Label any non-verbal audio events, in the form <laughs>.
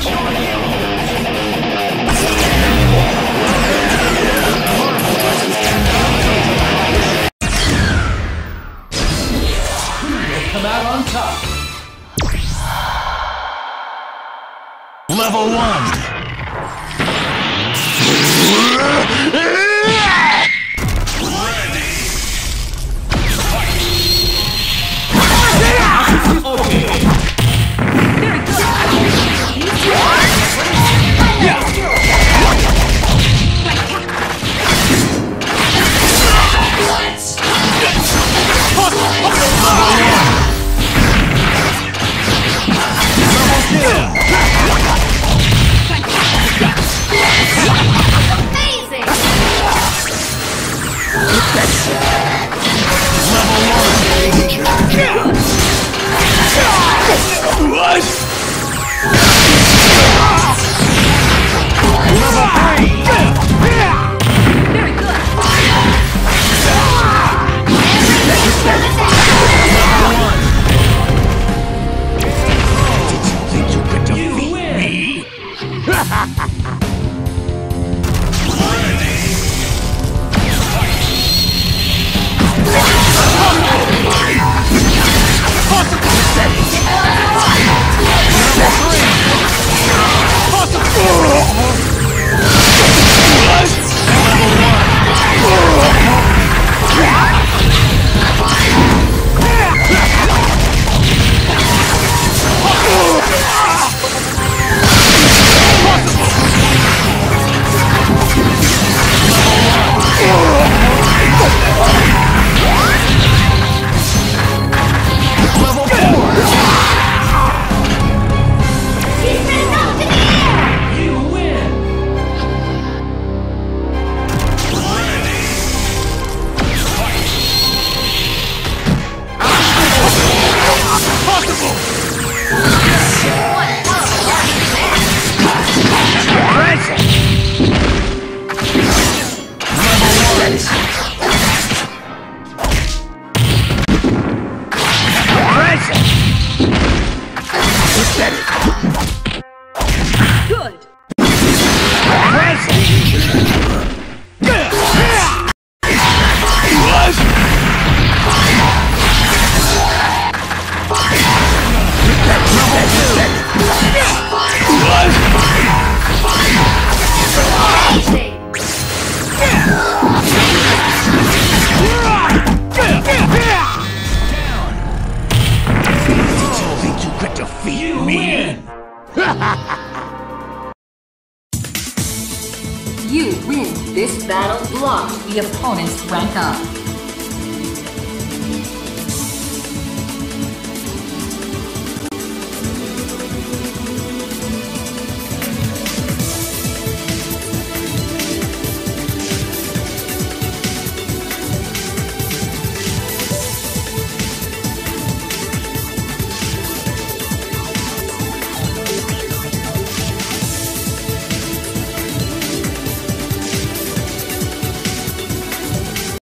Come out on top. Level one. Defeat You me? win. <laughs> You win this battle. Block the opponent's rank up.